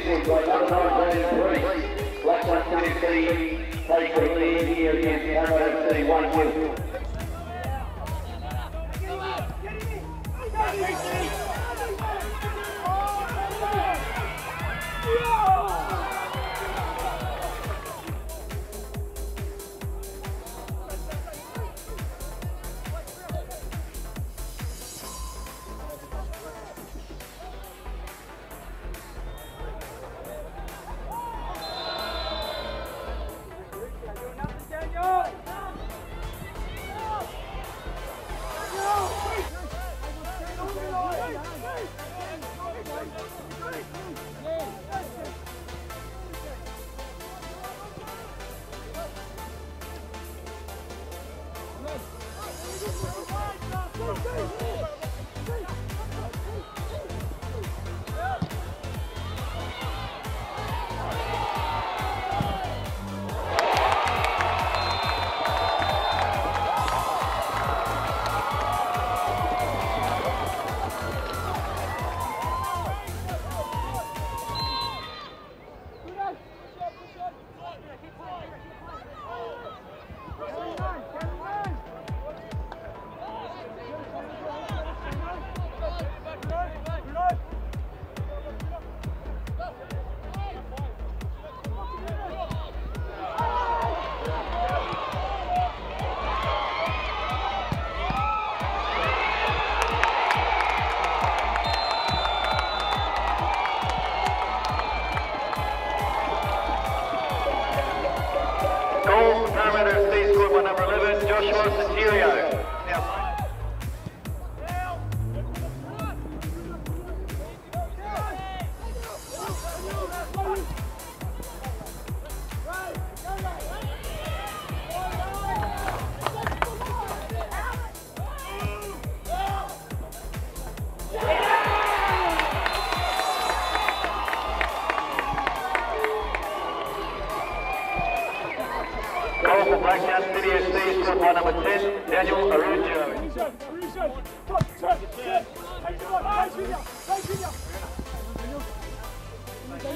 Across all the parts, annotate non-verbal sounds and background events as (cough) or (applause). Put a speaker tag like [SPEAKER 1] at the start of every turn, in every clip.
[SPEAKER 1] Scored by number 9 Blacktown City take the lead here against Parramatta FC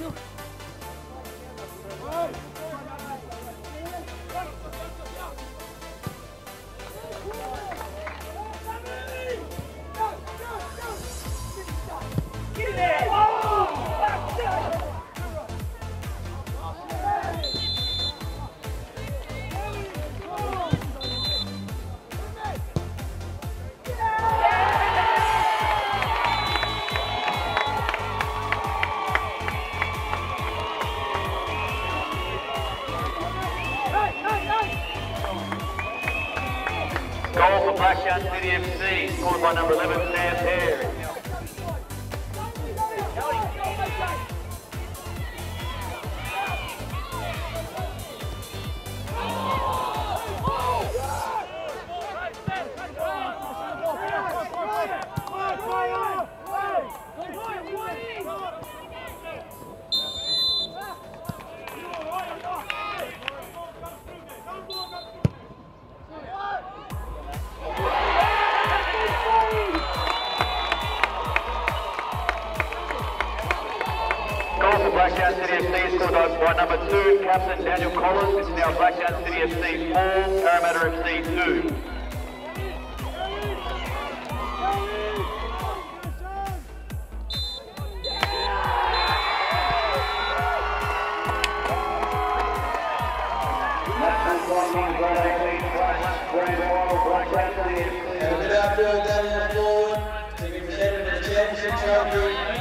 [SPEAKER 1] よ。Blacktown City FC scored by number 11, Sam Hare. Blacktown City FC scored by by number two, Captain Daniel Collins. It's now Blacktown City FC 4, Parramatta FC 2.
[SPEAKER 2] Good afternoon, Daniel Ford, to be presented with the championship trophy.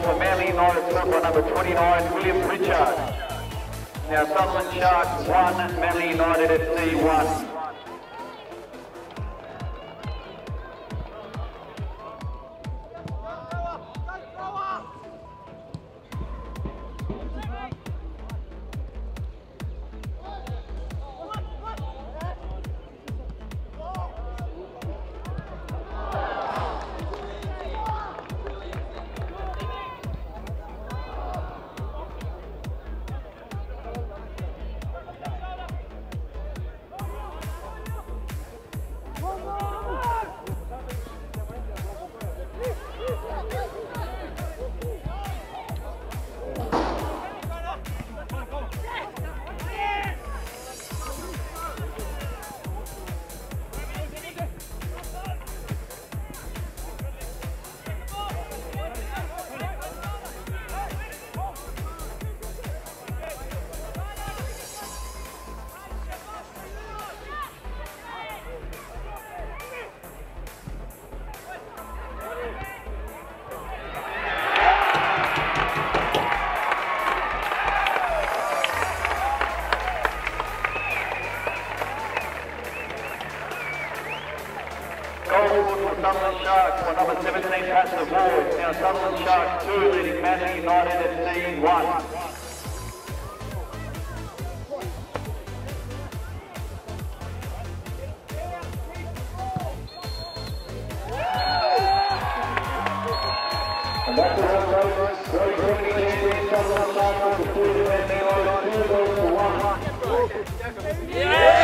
[SPEAKER 1] Goal for Manly United scored number 29, William Pritchard. Now Sutherland Sharks 1, Manly United FC 1. 17, Pastor Ward. Now Sutherland Sharks 2, leading Manly United at FC 1. And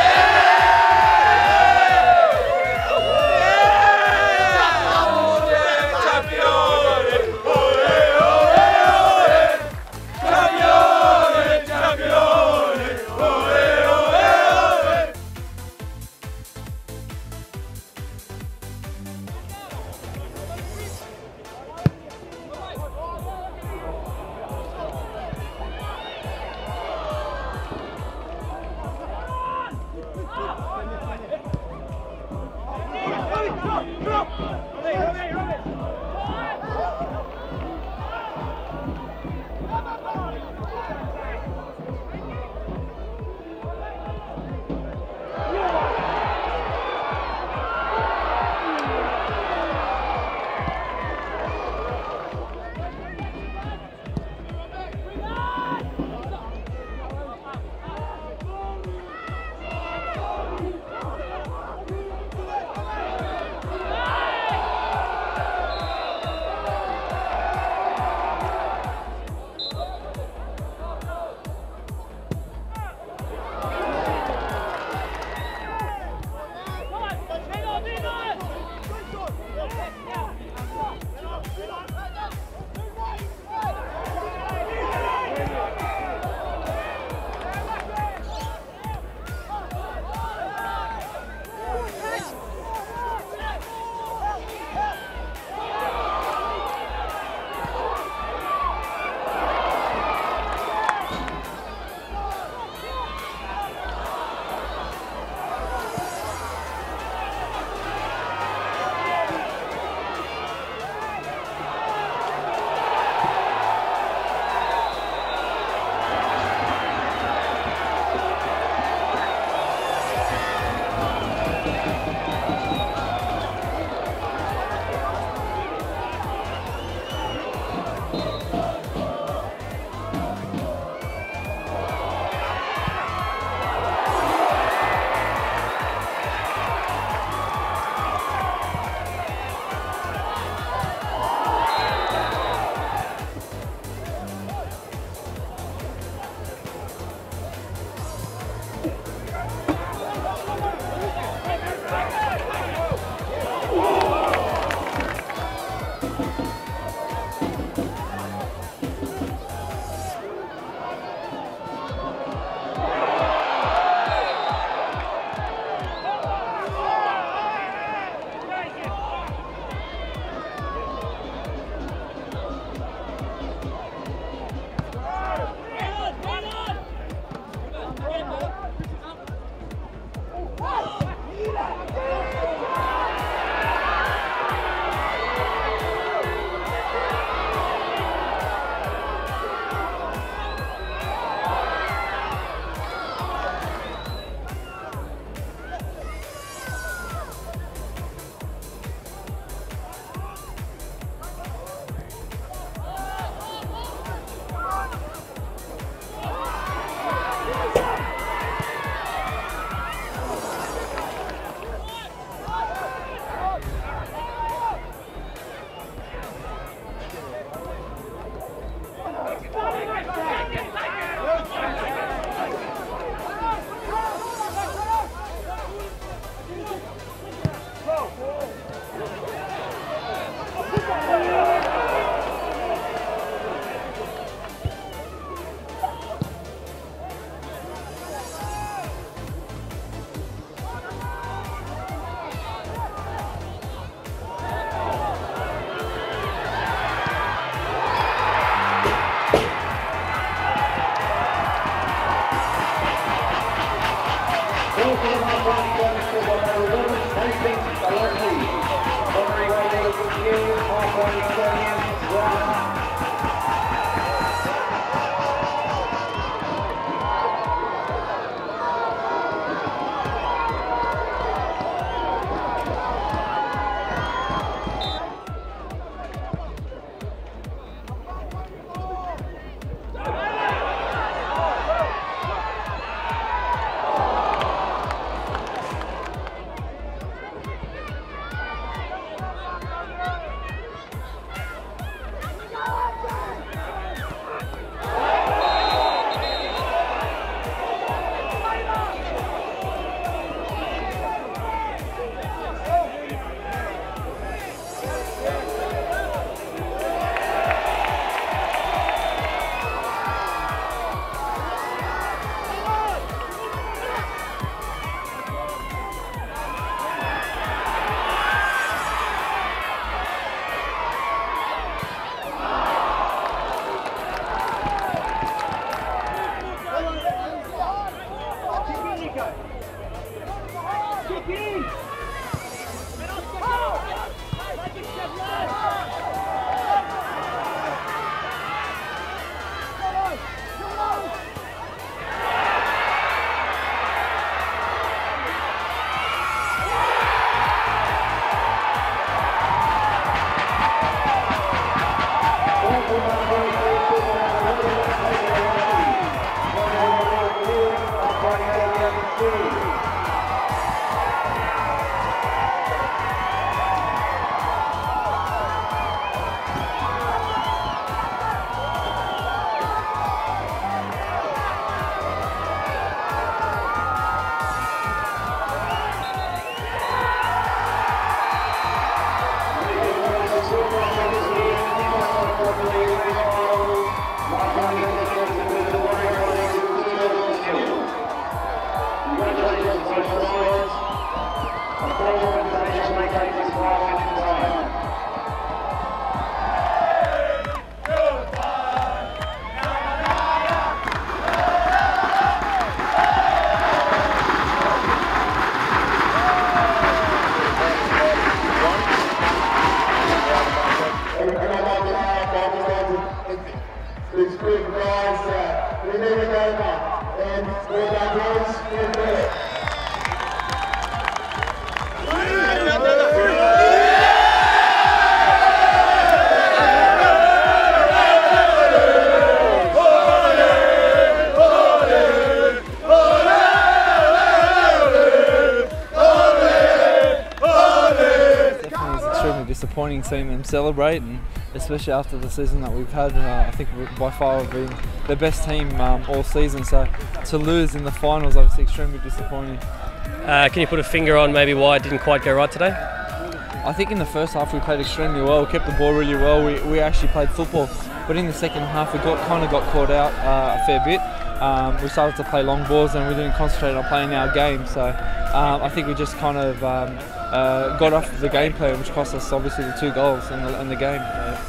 [SPEAKER 3] disappointing seeing them celebrate, and especially after the season that we've had. Uh, I think by far we've been the best team um, all season. So to lose in the finals, obviously extremely disappointing.
[SPEAKER 4] Uh, can you put a finger on maybe why it didn't quite go right today?
[SPEAKER 3] I think in the first half we played extremely well. We kept the ball really well. We, we actually played football, but in the second half we got kind of got caught out uh, a fair bit. Um, we started to play long balls and we didn't concentrate on playing our game. So um, I think we just kind of um, uh, got off the game plan, which cost us obviously the two goals in the, in the game.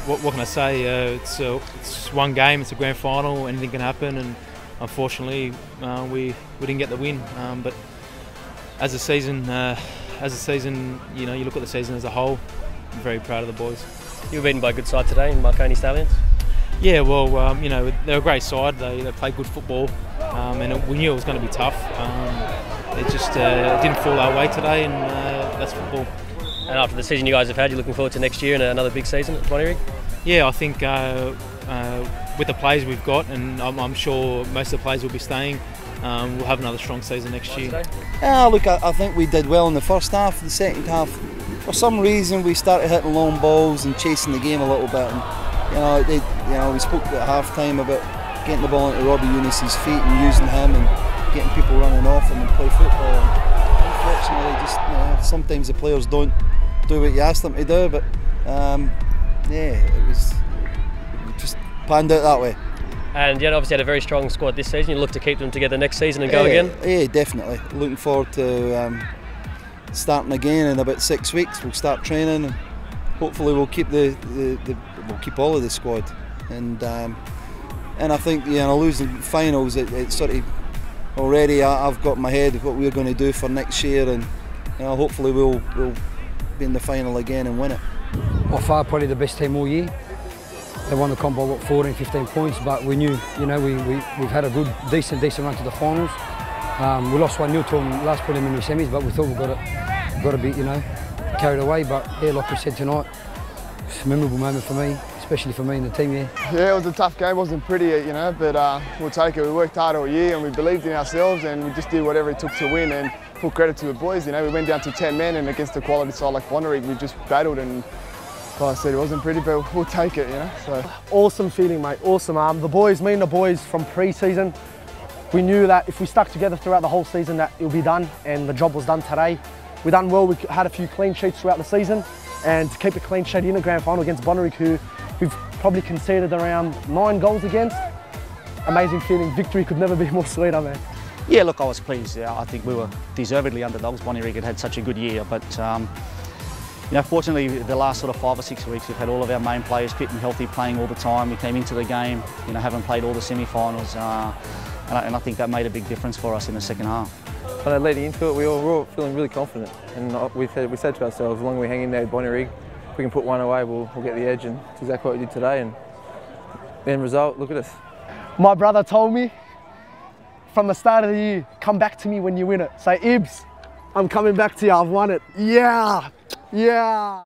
[SPEAKER 5] what, what can I say? Uh, it's, uh, it's one game, it's a grand final, anything can happen, and unfortunately, uh, we, we didn't get the win. Um, but as a season, uh, as a season, you know, you look at the season as a whole. I'm very proud of the boys.
[SPEAKER 4] You were beaten by a good side today in Marconi Stallions.
[SPEAKER 5] Yeah, well, um, you know, they're a great side. They, they play good football, um, and it, we knew it was going to be tough. Um, it just uh, didn't fall our way today, and uh, that's football.
[SPEAKER 4] And after the season you guys have had, you're looking forward to next year and another big season at Bonnyrigg?
[SPEAKER 5] Yeah, I think uh, uh, with the players we've got, and I'm, I'm sure most of the players will be staying, um, we'll have another strong season next year.
[SPEAKER 2] Yeah, look, I, I think we did well in the first half. The second half, for some reason, we started hitting long balls and chasing the game a little bit. And, you know, they, you know, we spoke at half time about getting the ball into Robbie Eunice's feet and using him and getting people running off him and play football. Unfortunately, just you know, sometimes the players don't do what you ask them to do. But um, yeah, it was it just panned out that way.
[SPEAKER 4] And you obviously had a very strong squad this season. You look to keep them together next season and go
[SPEAKER 2] yeah,
[SPEAKER 4] again.
[SPEAKER 2] Yeah, definitely. Looking forward to um, starting again in about six weeks. We'll start training and hopefully we'll keep the, the, the we'll keep all of the squad. And um, and I think you know losing finals it, it sort of already I, I've got my head what we're going to do for next year, and you know, hopefully we'll we'll be in the final again and win it.
[SPEAKER 6] By far, probably the best team all year. They won the comp by what 14, 15 points, but we knew, you know, we, we we've had a good, decent, decent run to the finals. Um, we lost one 0 to them last preliminary semis, but we thought we got it, got a bit, you know, carried away. But yeah, like we said tonight, it's a memorable moment for me, especially for me and the team. Yeah.
[SPEAKER 7] Yeah, it was a tough game. It wasn't pretty, you know, but uh, we'll take it. We worked hard all year and we believed in ourselves and we just did whatever it took to win. And full credit to the boys. You know, we went down to 10 men and against a quality side like Bonnyrigg, we just battled and. Like I said, it wasn't pretty, but we'll take it, you know. So
[SPEAKER 8] awesome feeling, mate. Awesome. Um, the boys, me and the boys from pre-season, we knew that if we stuck together throughout the whole season, that it would be done, and the job was done today. We done well. We had a few clean sheets throughout the season, and to keep a clean sheet in the grand final against Bonnyrigg, who we've probably conceded around nine goals against. Amazing feeling. Victory could never be (laughs) more sweeter, man.
[SPEAKER 9] Yeah, look, I was pleased. I think we were deservedly underdogs. Bonnyrigg had had such a good year, but. Um, you know, fortunately, the last sort of five or six weeks, we've had all of our main players fit and healthy, playing all the time. We came into the game, you know, having played all the semi-finals, uh, and, I, and, I, think that made a big difference for us in the second half.
[SPEAKER 10] But leading into it, we all were all feeling really confident, and we said, we said to ourselves, as long as we hang in there with Bonnyrigg, we can put one away, we'll, we'll get the edge, and it's exactly what we did today. And the end result, look at us.
[SPEAKER 8] My brother told me from the start of the year, come back to me when you win it. Say, Ibs, I'm coming back to you. I've won it. Yeah. Yeah.